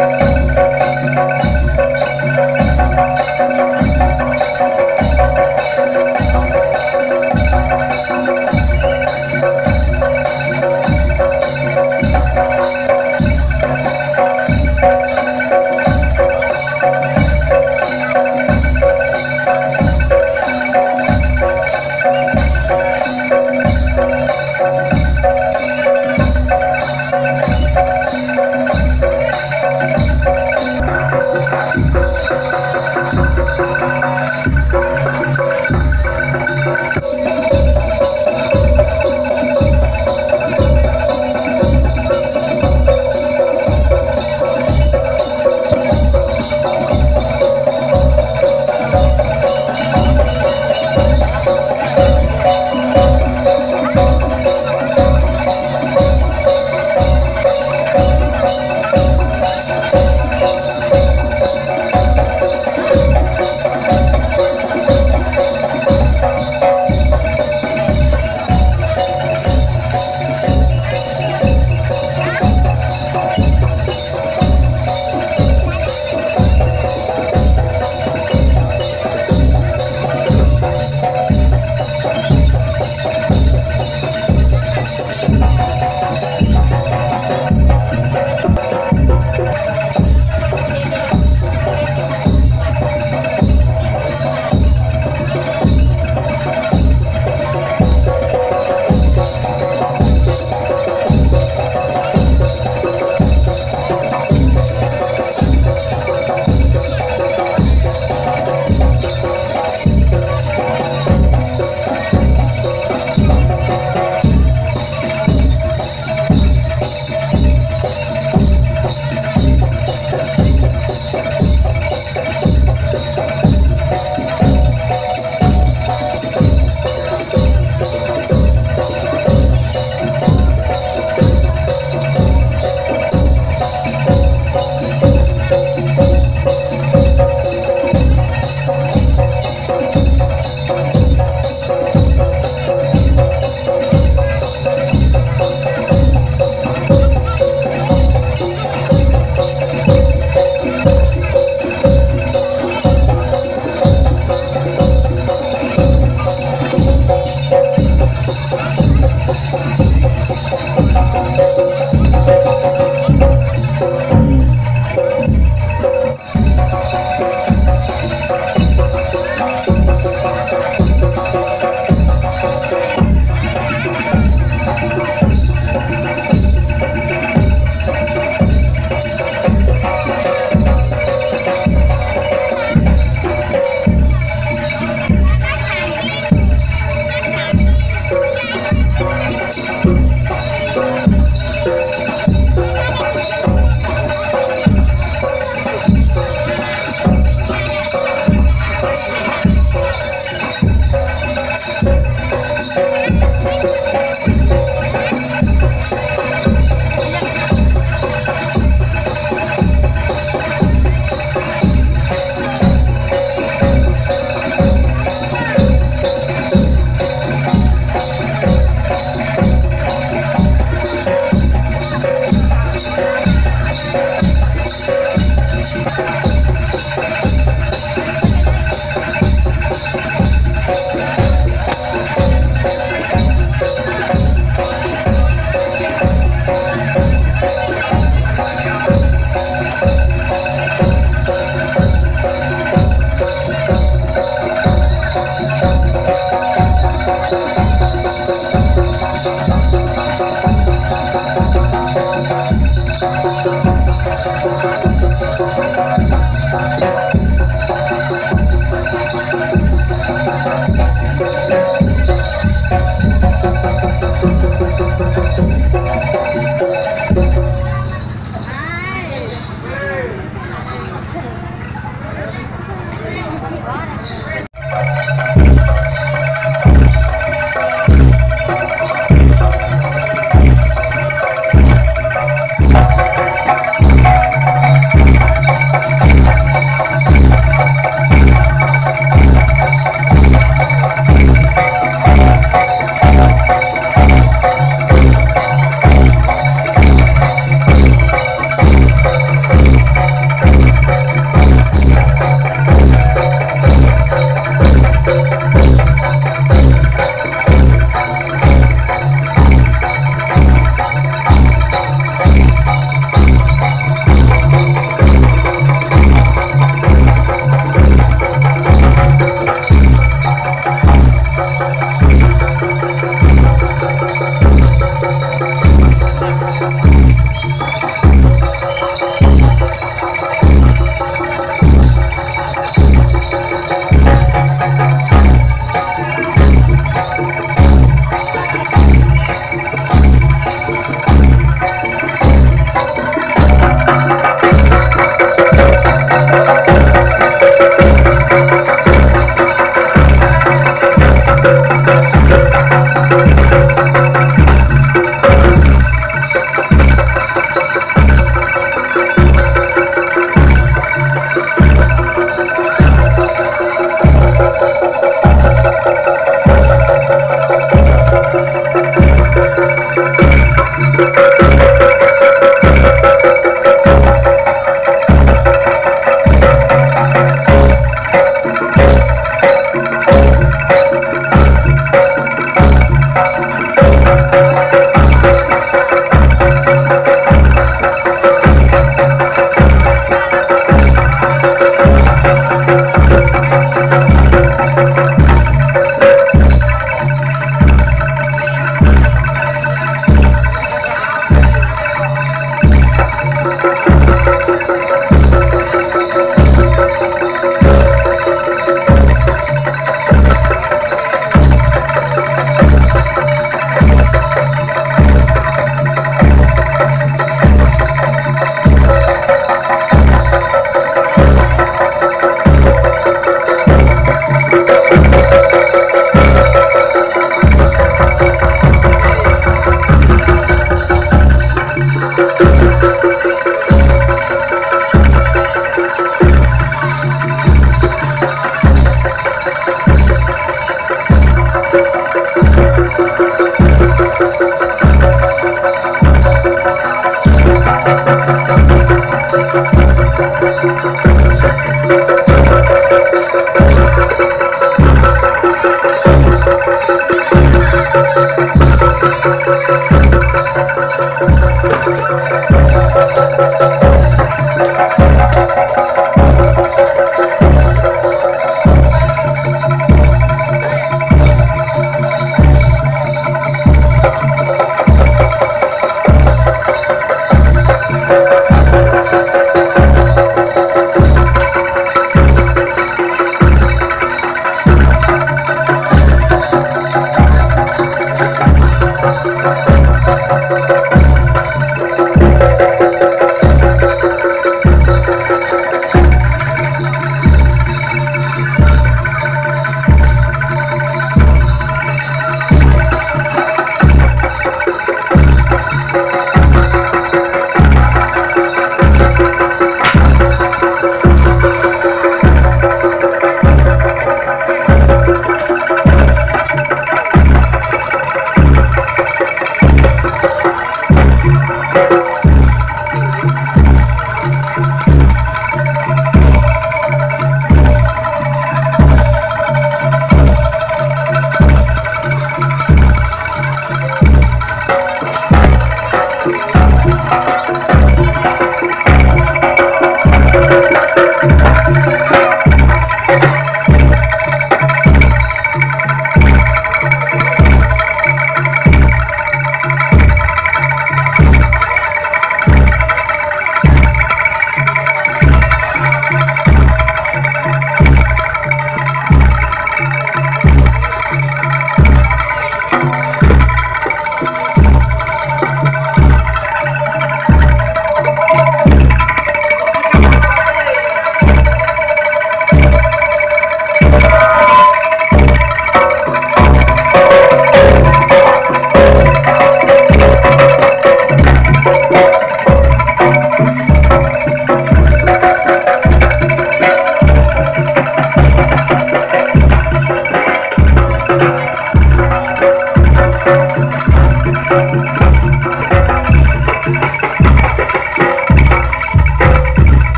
Música